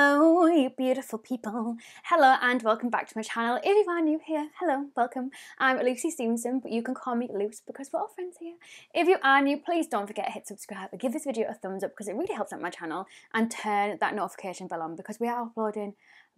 Hello, you beautiful people. Hello, and welcome back to my channel. If you are new here, hello, welcome. I'm Lucy Stephenson, but you can call me Luce because we're all friends here. If you are new, please don't forget to hit subscribe and give this video a thumbs up because it really helps out my channel and turn that notification bell on because we are uploading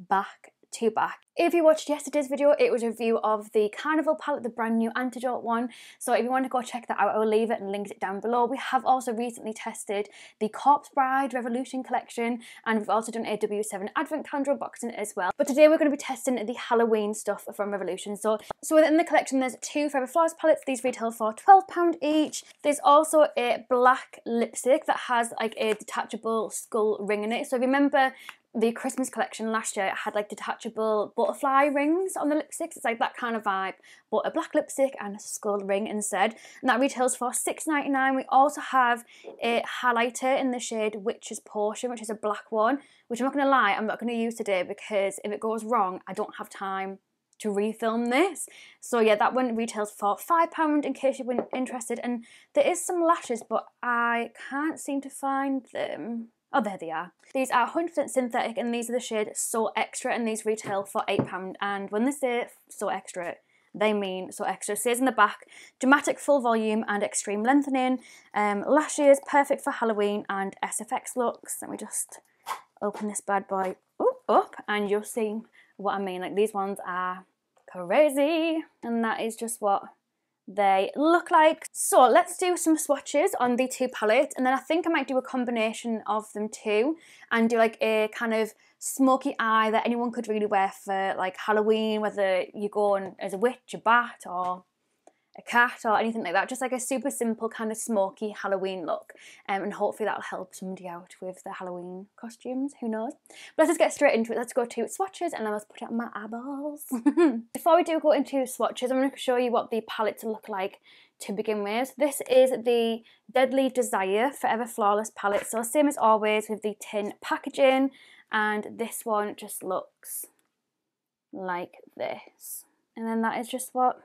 back to back. If you watched yesterday's video, it was a review of the Carnival palette, the brand new Antidote one. So if you want to go check that out, I will leave it and link it down below. We have also recently tested the Corpse Bride Revolution collection, and we've also done a W7 Advent calendar unboxing as well. But today we're going to be testing the Halloween stuff from Revolution. So, so within the collection, there's two Forever Flawless palettes. These retail for £12 each. There's also a black lipstick that has like a detachable skull ring in it. So remember the Christmas collection last year had like detachable butterfly rings on the lipsticks. It's like that kind of vibe, but a black lipstick and a skull ring instead. And that retails for $6.99. We also have a highlighter in the shade Witch's Potion, which is a black one, which I'm not going to lie, I'm not going to use today because if it goes wrong, I don't have time to refilm this. So yeah, that one retails for £5 in case you're interested. And there is some lashes, but I can't seem to find them. Oh, there they are. These are 100% synthetic and these are the shade So Extra and these retail for £8. And when they say So Extra, they mean So Extra. It says in the back, dramatic full volume and extreme lengthening, um, lashes, perfect for Halloween and SFX looks. Let me just open this bad boy up and you'll see what I mean. Like these ones are crazy and that is just what they look like. So let's do some swatches on the two palettes and then I think I might do a combination of them too and do like a kind of smoky eye that anyone could really wear for like Halloween, whether you're going as a witch, a bat or a cat or anything like that. Just like a super simple kind of smoky Halloween look. Um, and hopefully that'll help somebody out with the Halloween costumes, who knows. But let's just get straight into it. Let's go to swatches and then let's put it on my eyeballs. Before we do go into swatches, I'm going to show you what the palettes look like to begin with. This is the Deadly Desire Forever Flawless palette. So same as always with the tin packaging and this one just looks like this. And then that is just what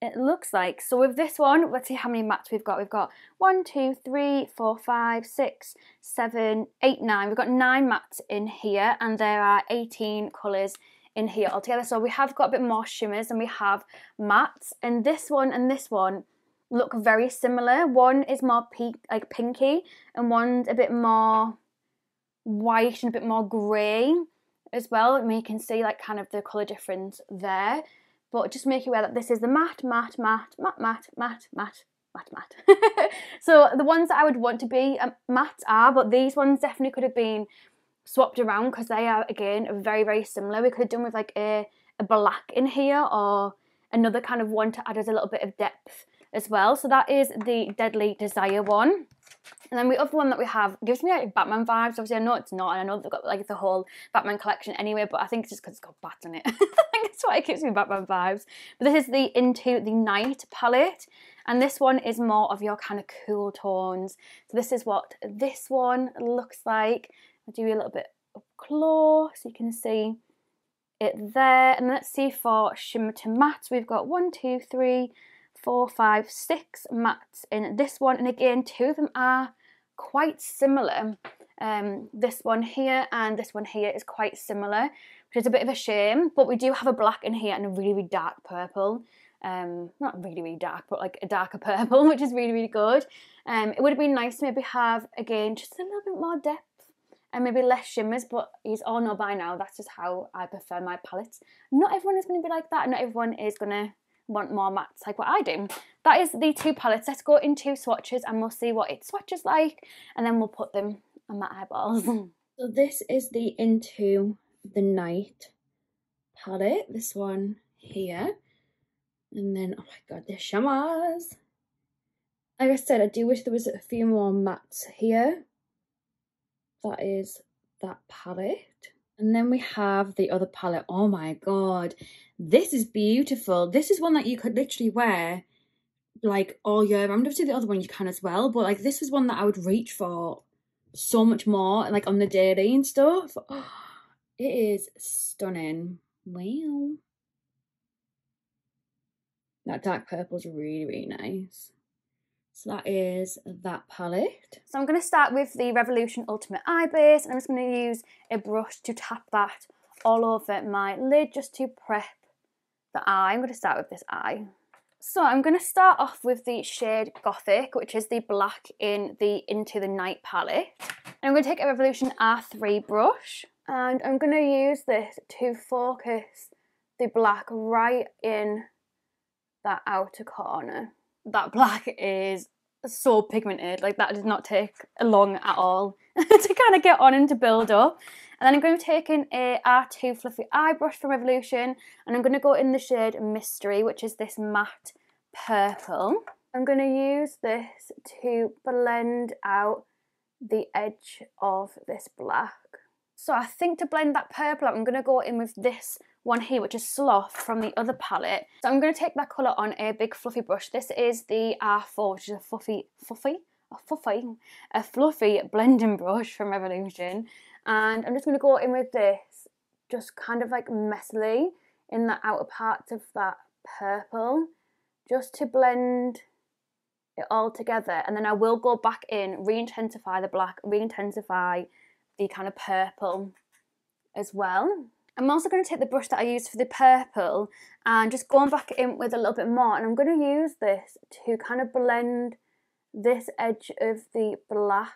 it looks like. So with this one, let's see how many mats we've got. We've got one, two, three, four, five, six, seven, eight, nine. We've got nine mats in here and there are 18 colours in here altogether. So we have got a bit more shimmers and we have mats. And this one and this one look very similar. One is more pink, like pinky and one's a bit more white and a bit more grey as well. Mean, you can see like kind of the colour difference there. But just make you aware that this is the matte, matte, matte, matte, matte, matte, matte, matte, matte. so the ones that I would want to be um, matte are, but these ones definitely could have been swapped around because they are, again, very, very similar. We could have done with like a, a black in here or another kind of one to add as a little bit of depth as well. So that is the Deadly Desire one. And then the other one that we have gives me like Batman vibes. Obviously, I know it's not, and I know they've got like the whole Batman collection anyway, but I think it's just because it's got Bat in it. I think that's why it gives me Batman vibes. But this is the Into the Night palette, and this one is more of your kind of cool tones. So this is what this one looks like. I'll do a little bit up close so you can see it there. And let's see for shimmer to matte, we've got one, two, three, four, five, six mats in this one. And again, two of them are quite similar. Um, this one here and this one here is quite similar, which is a bit of a shame. But we do have a black in here and a really, really dark purple. Um, not really, really dark, but like a darker purple, which is really, really good. Um, it would have been nice to maybe have, again, just a little bit more depth and maybe less shimmers, but you all know by now that's just how I prefer my palettes. Not everyone is going to be like that, not everyone is going to want more mats like what I do. That is the two palettes. Let's go into swatches and we'll see what it swatches like and then we'll put them on my eyeballs. so this is the Into the Night palette. This one here. And then, oh my god, the shimmers. Like I said, I do wish there was a few more mats here. That is that palette. And then we have the other palette. Oh my god. This is beautiful. This is one that you could literally wear like all year round. Obviously the other one you can as well. But like this was one that I would reach for so much more. Like on the daily and stuff. Oh, it is stunning. Wow. That dark purple is really, really nice. So that is that palette. So I'm going to start with the Revolution Ultimate Eye Base and I'm just going to use a brush to tap that all over my lid just to prep the eye. I'm going to start with this eye. So I'm going to start off with the shade Gothic, which is the black in the Into the Night palette. And I'm going to take a Revolution R3 brush and I'm going to use this to focus the black right in that outer corner that black is so pigmented. Like that did not take long at all to kind of get on and to build up. And then I'm going to take in a R2 Fluffy Eye Brush from Revolution and I'm going to go in the shade Mystery, which is this matte purple. I'm going to use this to blend out the edge of this black. So I think to blend that purple out, I'm going to go in with this one here, which is Sloth from the other palette. So I'm going to take that colour on a big fluffy brush. This is the R4, which is a fluffy, fluffy, a fluffy, a fluffy blending brush from Revolution. And I'm just going to go in with this, just kind of like messily in the outer parts of that purple, just to blend it all together. And then I will go back in, re-intensify the black, re-intensify the kind of purple as well. I'm also going to take the brush that I used for the purple and just going back in with a little bit more and I'm going to use this to kind of blend this edge of the black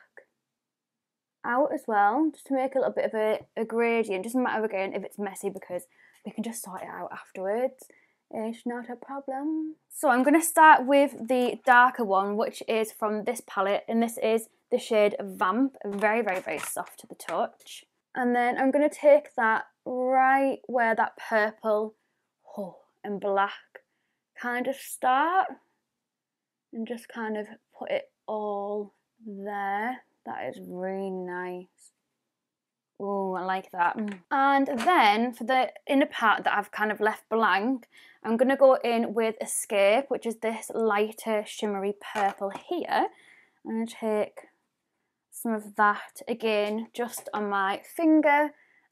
out as well just to make a little bit of a, a gradient. Doesn't matter again if it's messy because we can just sort it out afterwards. It's not a problem. So I'm going to start with the darker one which is from this palette and this is the shade Vamp. Very very very soft to the touch and then I'm going to take that right where that purple oh, and black kind of start and just kind of put it all there. That is really nice. Oh, I like that. Mm. And then for the inner part that I've kind of left blank, I'm going to go in with Escape, which is this lighter shimmery purple here. I'm going to take some of that again just on my finger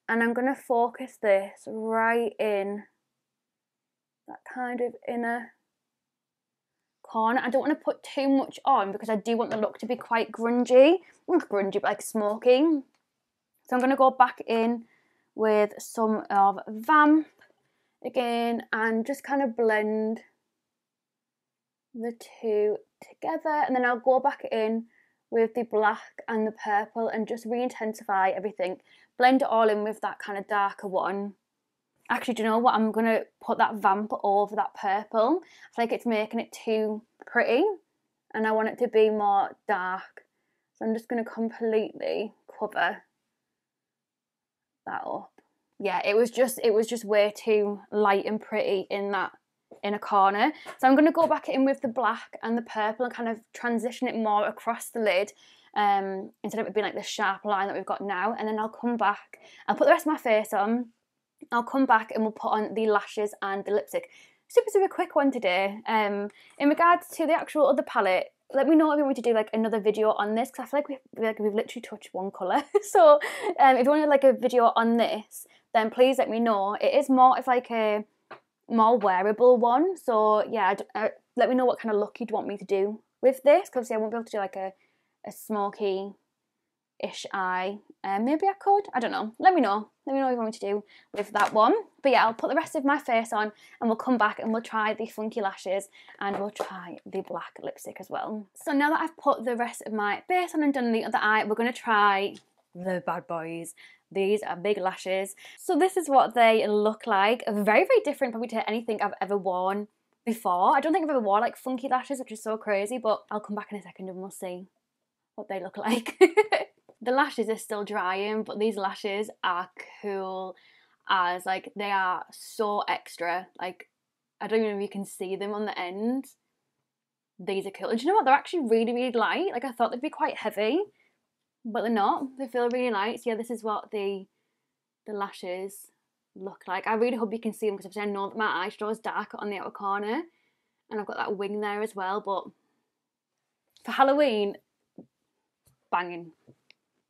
and I'm going to focus this right in that kind of inner corner. I don't want to put too much on because I do want the look to be quite grungy, grungy like smoking. So I'm going to go back in with some of Vamp again and just kind of blend the two together and then I'll go back in with the black and the purple and just re-intensify everything. Blend it all in with that kind of darker one. Actually, do you know what? I'm going to put that vamp over that purple. I feel like it's making it too pretty and I want it to be more dark. So I'm just going to completely cover that up. Yeah, it was just it was just way too light and pretty in that in a corner. So I'm going to go back in with the black and the purple and kind of transition it more across the lid um, instead of it being like the sharp line that we've got now. And then I'll come back, I'll put the rest of my face on, I'll come back and we'll put on the lashes and the lipstick. Super, super quick one today. Um, in regards to the actual other palette, let me know if you want me to do like another video on this because I feel like we've, like we've literally touched one colour. so um, if you want like a video on this, then please let me know. It is more of like a more wearable one. So yeah, uh, let me know what kind of look you'd want me to do with this. Because obviously I won't be able to do like a, a smoky ish eye. Um, maybe I could. I don't know. Let me know. Let me know what you want me to do with that one. But yeah, I'll put the rest of my face on and we'll come back and we'll try the funky lashes and we'll try the black lipstick as well. So now that I've put the rest of my base on and done the other eye, we're going to try the bad boys these are big lashes. So this is what they look like. Very, very different probably to anything I've ever worn before. I don't think I've ever worn like funky lashes, which is so crazy, but I'll come back in a second and we'll see what they look like. the lashes are still drying, but these lashes are cool as like they are so extra. Like I don't even know if you can see them on the end. These are cool. And you know what? They're actually really, really light. Like I thought they'd be quite heavy but they're not. They feel really. So yeah, this is what the the lashes look like. I really hope you can see them because I know that my eyeshadow is dark on the outer corner, and I've got that wing there as well. But for Halloween, banging,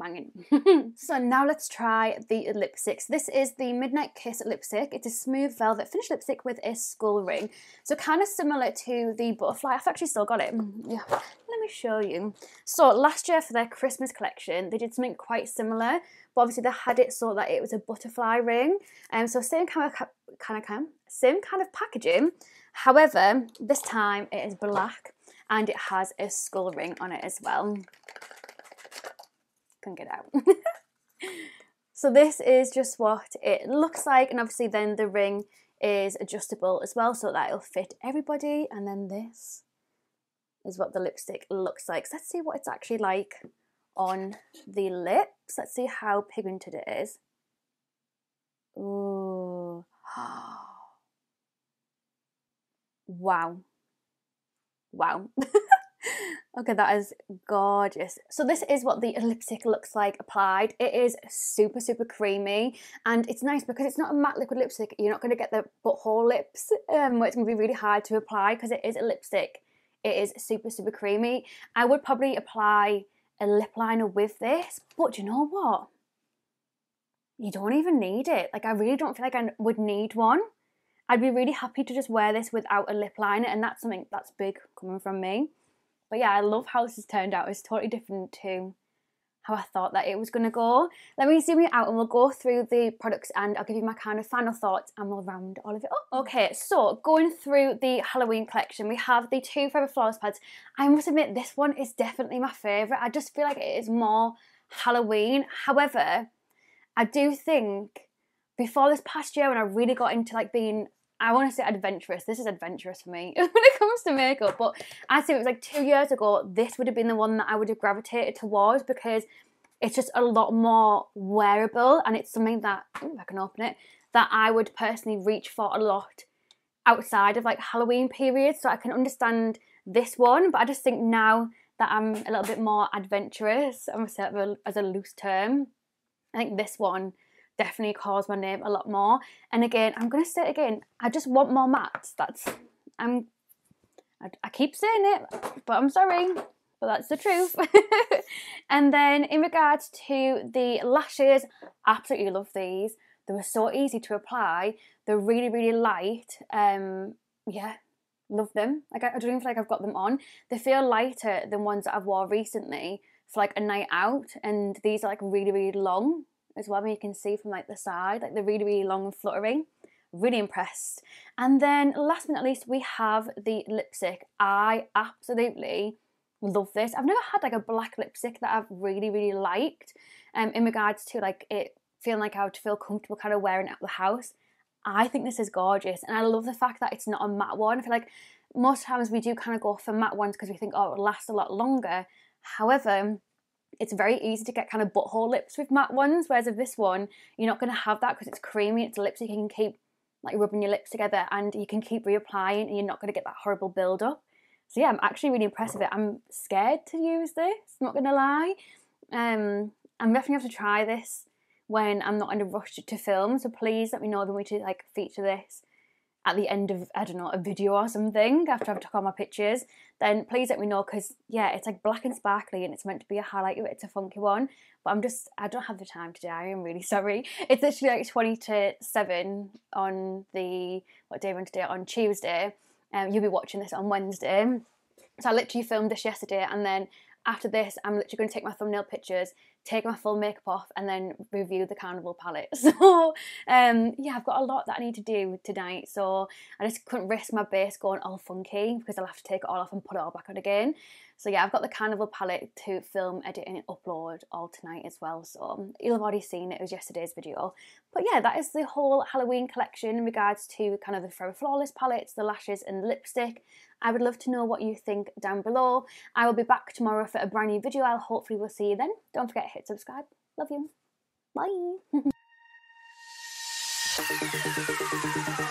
banging. so now let's try the lipsticks. This is the Midnight Kiss lipstick. It's a smooth velvet finish lipstick with a skull ring. So kind of similar to the butterfly. I've actually still got it. Mm, yeah, let me show you. So last year for their Christmas collection, they did something quite similar, but obviously they had it so that it was a butterfly ring. And um, so same kind of kind of same kind of packaging. However, this time it is black and it has a skull ring on it as well can get out. so this is just what it looks like and obviously then the ring is adjustable as well so that it'll fit everybody and then this is what the lipstick looks like. So let's see what it's actually like on the lips. Let's see how pigmented it is. Ooh. wow. Wow. Okay, that is gorgeous. So this is what the lipstick looks like applied. It is super, super creamy and it's nice because it's not a matte liquid lipstick. You're not going to get the butthole lips um, where it's going to be really hard to apply because it is a lipstick. It is super, super creamy. I would probably apply a lip liner with this, but you know what? You don't even need it. Like I really don't feel like I would need one. I'd be really happy to just wear this without a lip liner and that's something that's big coming from me. But yeah, I love how this has turned out. It's totally different to how I thought that it was going to go. Let me zoom you out and we'll go through the products and I'll give you my kind of final thoughts and we'll round all of it up. Mm. Okay, so going through the Halloween collection, we have the two Forever Flawless pads. I must admit, this one is definitely my favourite. I just feel like it is more Halloween. However, I do think before this past year when I really got into like being I want to say adventurous. This is adventurous for me when it comes to makeup. But I'd say it was like two years ago, this would have been the one that I would have gravitated towards because it's just a lot more wearable and it's something that, ooh, I can open it, that I would personally reach for a lot outside of like Halloween period. So I can understand this one, but I just think now that I'm a little bit more adventurous, I'm going to say as a loose term, I think this one definitely calls my name a lot more. And again, I'm going to say it again. I just want more mats. That's I'm. I, I keep saying it, but I'm sorry, but that's the truth. and then in regards to the lashes, absolutely love these. They were so easy to apply. They're really, really light. Um, yeah, love them. Like I don't even feel like I've got them on. They feel lighter than ones that I've wore recently for like a night out, and these are like really, really long as well. you can see from like the side, like they're really, really long and fluttery. Really impressed. And then last but not least, we have the lipstick. I absolutely love this. I've never had like a black lipstick that I've really, really liked. Um, in regards to like it feeling like I would feel comfortable kind of wearing it out the house. I think this is gorgeous, and I love the fact that it's not a matte one. I feel like most times we do kind of go for matte ones because we think, oh, it'll last a lot longer. However, it's very easy to get kind of butthole lips with matte ones, whereas with this one, you're not going to have that because it's creamy, it's a lipstick, you can keep like rubbing your lips together and you can keep reapplying and you're not going to get that horrible build up. So yeah, I'm actually really impressed with it. I'm scared to use this, not going to lie. Um, I'm definitely have to try this when I'm not in a rush to film, so please let me know if you want me to like feature this at the end of I don't know a video or something after I've took all my pictures, then please let me know because yeah, it's like black and sparkly and it's meant to be a highlight. It's a funky one, but I'm just I don't have the time today. I am really sorry. It's literally like twenty to seven on the what day we're today on Tuesday. Um, you'll be watching this on Wednesday. So I literally filmed this yesterday and then after this, I'm literally going to take my thumbnail pictures, take my full makeup off, and then review the carnival palette. So, um, yeah, I've got a lot that I need to do tonight. So, I just couldn't risk my base going all funky because I'll have to take it all off and put it all back on again. So yeah, I've got the Carnival palette to film, edit and upload all tonight as well. So um, you'll have already seen it, it was yesterday's video. But yeah, that is the whole Halloween collection in regards to kind of the Forever Flawless palettes, the lashes and the lipstick. I would love to know what you think down below. I will be back tomorrow for a brand new video. I'll hopefully we'll see you then. Don't forget to hit subscribe. Love you. Bye.